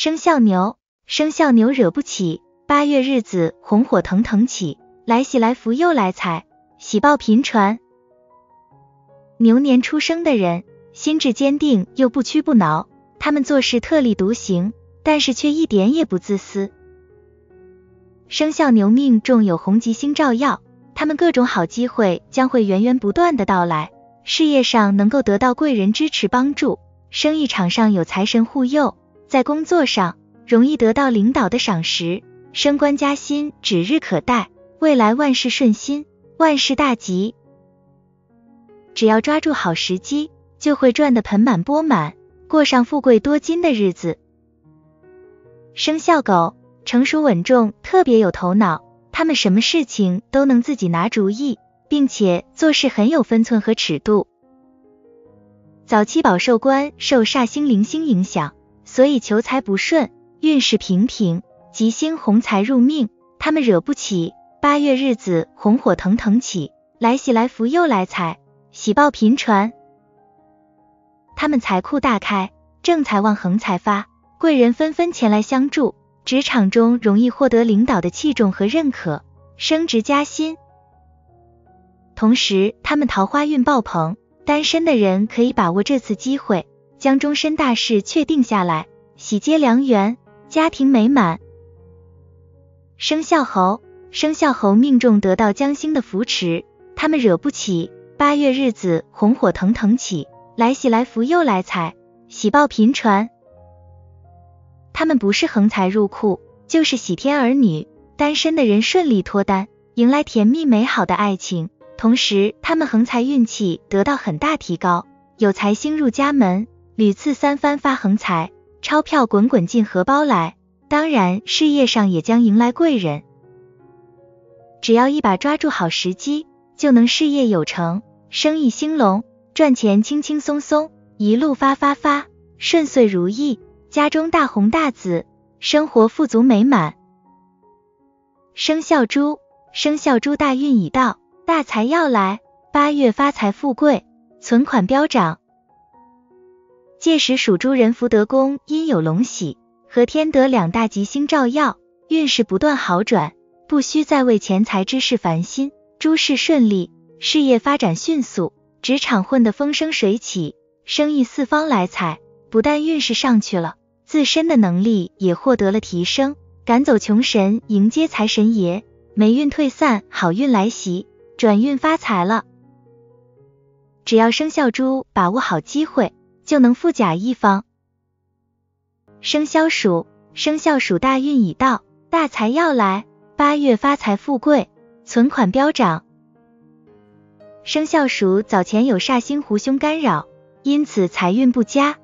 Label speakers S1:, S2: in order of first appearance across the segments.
S1: 生肖牛，生肖牛惹不起，八月日子红火腾腾起，来喜来福又来财，喜报频传。牛年出生的人，心智坚定又不屈不挠，他们做事特立独行，但是却一点也不自私。生肖牛命中有红吉星照耀，他们各种好机会将会源源不断的到来，事业上能够得到贵人支持帮助，生意场上有财神护佑，在工作上容易得到领导的赏识，升官加薪指日可待，未来万事顺心，万事大吉。只要抓住好时机，就会赚得盆满钵满，过上富贵多金的日子。生肖狗，成熟稳重，特别有头脑，他们什么事情都能自己拿主意，并且做事很有分寸和尺度。早期饱受官受煞星零星影响，所以求财不顺，运势平平。吉星红财入命，他们惹不起。八月日子红火腾腾起，来喜来福又来财。喜报频传，他们财库大开，正财旺横财发，贵人纷纷前来相助，职场中容易获得领导的器重和认可，升职加薪。同时，他们桃花运爆棚，单身的人可以把握这次机会，将终身大事确定下来，喜结良缘，家庭美满。生肖猴，生肖猴命中得到江星的扶持，他们惹不起。八月日子红火腾腾起，来喜来福又来财，喜报频传。他们不是横财入库，就是喜添儿女，单身的人顺利脱单，迎来甜蜜美好的爱情。同时，他们横财运气得到很大提高，有财星入家门，屡次三番发横财，钞票滚滚进荷包来。当然，事业上也将迎来贵人，只要一把抓住好时机，就能事业有成。生意兴隆，赚钱轻轻松松，一路发发发，顺遂如意，家中大红大紫，生活富足美满。生肖猪，生肖猪大运已到，大财要来，八月发财富贵，存款飙涨。届时属猪人福德宫因有龙喜和天德两大吉星照耀，运势不断好转，不需再为钱财之事烦心，诸事顺利。事业发展迅速，职场混得风生水起，生意四方来财，不但运势上去了，自身的能力也获得了提升，赶走穷神，迎接财神爷，霉运退散，好运来袭，转运发财了。只要生肖猪把握好机会，就能富甲一方。生肖鼠，生肖鼠大运已到，大财要来，八月发财富贵，存款飙涨。生肖鼠早前有煞星狐凶干扰，因此财运不佳。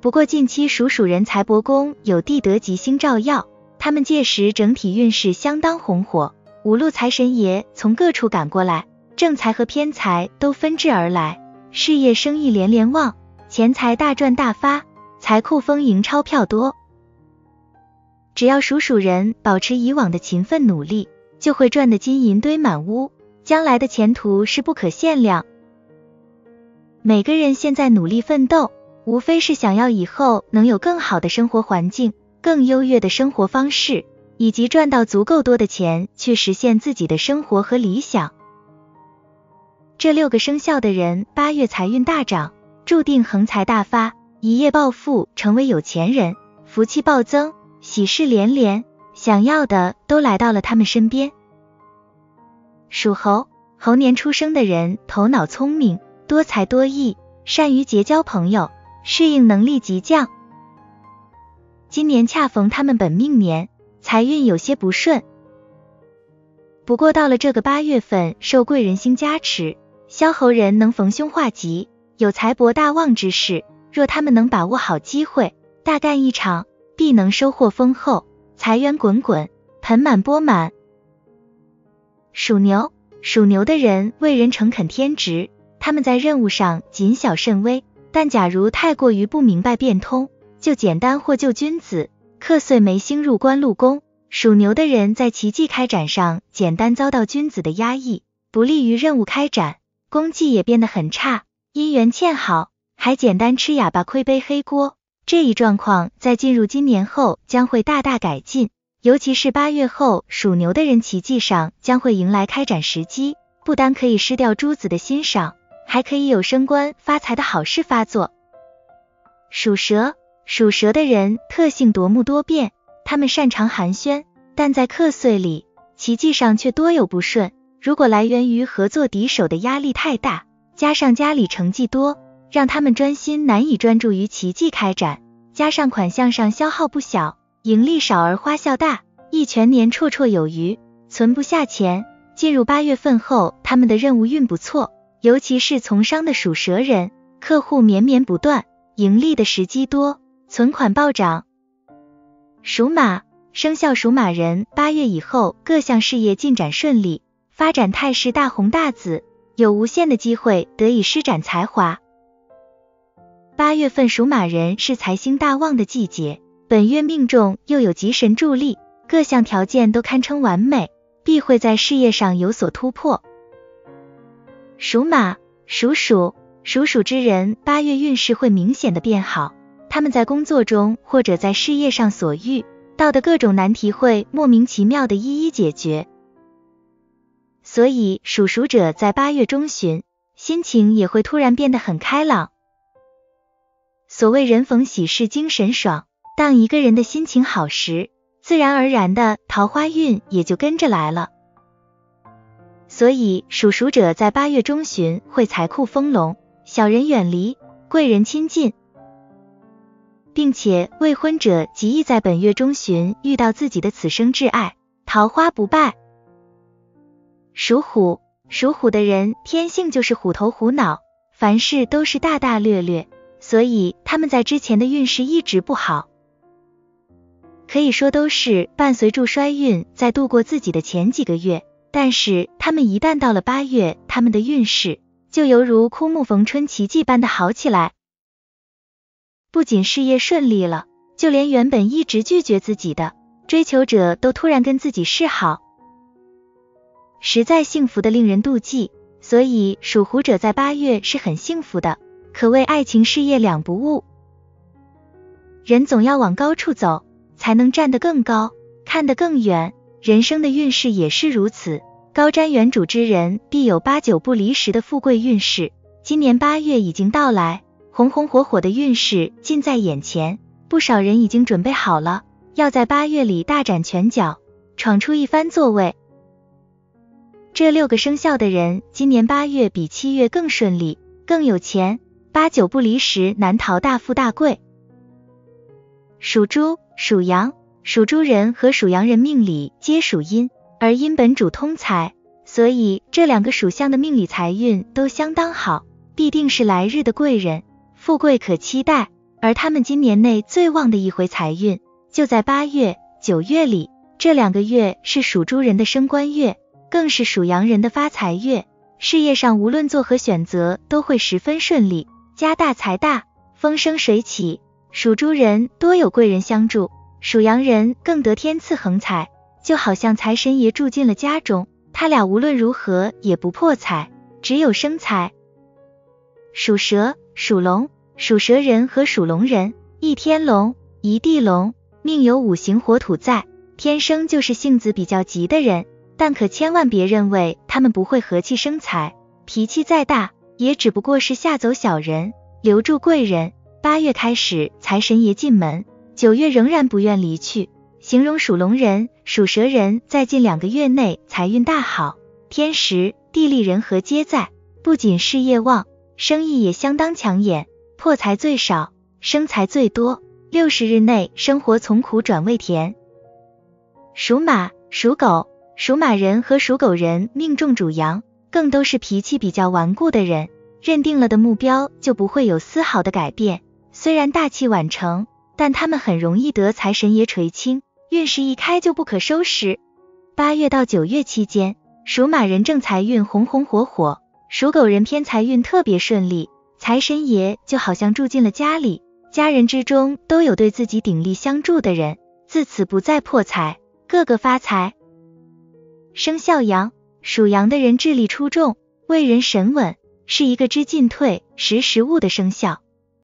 S1: 不过近期属鼠人财帛宫有地德吉星照耀，他们届时整体运势相当红火，五路财神爷从各处赶过来，正财和偏财都纷至而来，事业生意连连旺，钱财大赚大发，财库丰盈，钞票多。只要属鼠人保持以往的勤奋努力，就会赚的金银堆满屋。将来的前途是不可限量。每个人现在努力奋斗，无非是想要以后能有更好的生活环境、更优越的生活方式，以及赚到足够多的钱去实现自己的生活和理想。这六个生肖的人，八月财运大涨，注定横财大发，一夜暴富，成为有钱人，福气暴增，喜事连连，想要的都来到了他们身边。属猴，猴年出生的人头脑聪明，多才多艺，善于结交朋友，适应能力极强。今年恰逢他们本命年，财运有些不顺。不过到了这个八月份，受贵人星加持，肖猴人能逢凶化吉，有财帛大旺之势。若他们能把握好机会，大干一场，必能收获丰厚，财源滚滚，盆满钵满。属牛，属牛的人为人诚恳天直，他们在任务上谨小慎微，但假如太过于不明白变通，就简单或救君子，克岁眉星入官禄宫。属牛的人在奇迹开展上简单遭到君子的压抑，不利于任务开展，功绩也变得很差，姻缘欠好，还简单吃哑巴亏背黑锅，这一状况在进入今年后将会大大改进，尤其是八月后，属牛的人奇迹上将会迎来开展时机，不单可以失掉诸子的欣赏，还可以有升官发财的好事发作。属蛇，属蛇的人特性夺目多变，他们擅长寒暄，但在课岁里，奇迹上却多有不顺。如果来源于合作敌手的压力太大，加上家里成绩多。让他们专心难以专注于奇迹开展，加上款项上消耗不小，盈利少而花销大，一全年绰绰有余，存不下钱。进入八月份后，他们的任务运不错，尤其是从商的属蛇人，客户绵绵不断，盈利的时机多，存款暴涨。属马生肖属马人八月以后各项事业进展顺利，发展态势大红大紫，有无限的机会得以施展才华。八月份属马人是财星大旺的季节，本月命中又有吉神助力，各项条件都堪称完美，必会在事业上有所突破。属马、属鼠、属鼠之人八月运势会明显的变好，他们在工作中或者在事业上所遇到的各种难题会莫名其妙的一一解决，所以属鼠者在八月中旬心情也会突然变得很开朗。所谓人逢喜事精神爽，当一个人的心情好时，自然而然的桃花运也就跟着来了。所以属鼠者在八月中旬会财库丰隆，小人远离，贵人亲近，并且未婚者极易在本月中旬遇到自己的此生挚爱，桃花不败。属虎，属虎的人天性就是虎头虎脑，凡事都是大大略略。所以他们在之前的运势一直不好，可以说都是伴随住衰运在度过自己的前几个月。但是他们一旦到了八月，他们的运势就犹如枯木逢春奇迹般的好起来，不仅事业顺利了，就连原本一直拒绝自己的追求者都突然跟自己示好，实在幸福的令人妒忌。所以属虎者在八月是很幸福的。可谓爱情事业两不误，人总要往高处走，才能站得更高，看得更远。人生的运势也是如此，高瞻远瞩之人必有八九不离十的富贵运势。今年八月已经到来，红红火火的运势近在眼前，不少人已经准备好了，要在八月里大展拳脚，闯出一番作为。这六个生肖的人，今年八月比七月更顺利，更有钱。八九不离十，难逃大富大贵。属猪、属羊、属猪人和属羊人命里皆属阴，而阴本主通财，所以这两个属相的命里财运都相当好，必定是来日的贵人，富贵可期待。而他们今年内最旺的一回财运，就在八月、九月里，这两个月是属猪人的升官月，更是属羊人的发财月，事业上无论做何选择，都会十分顺利。家大财大，风生水起，属猪人多有贵人相助，属羊人更得天赐横财，就好像财神爷住进了家中，他俩无论如何也不破财，只有生财。属蛇、属龙、属蛇人和属龙人，一天龙，一地龙，命有五行火土在，天生就是性子比较急的人，但可千万别认为他们不会和气生财，脾气再大。也只不过是吓走小人，留住贵人。八月开始，财神爷进门，九月仍然不愿离去。形容属龙人、属蛇人在近两个月内财运大好，天时地利人和皆在，不仅事业旺，生意也相当抢眼，破财最少，生财最多。六十日内，生活从苦转味甜。属马、属狗、属马人和属狗人命中主阳。更都是脾气比较顽固的人，认定了的目标就不会有丝毫的改变。虽然大器晚成，但他们很容易得财神爷垂青，运势一开就不可收拾。八月到九月期间，属马人正财运红红火火，属狗人偏财运特别顺利，财神爷就好像住进了家里，家人之中都有对自己鼎力相助的人，自此不再破财，个个发财。生肖羊。属羊的人智力出众，为人神稳，是一个知进退、识时务的生肖。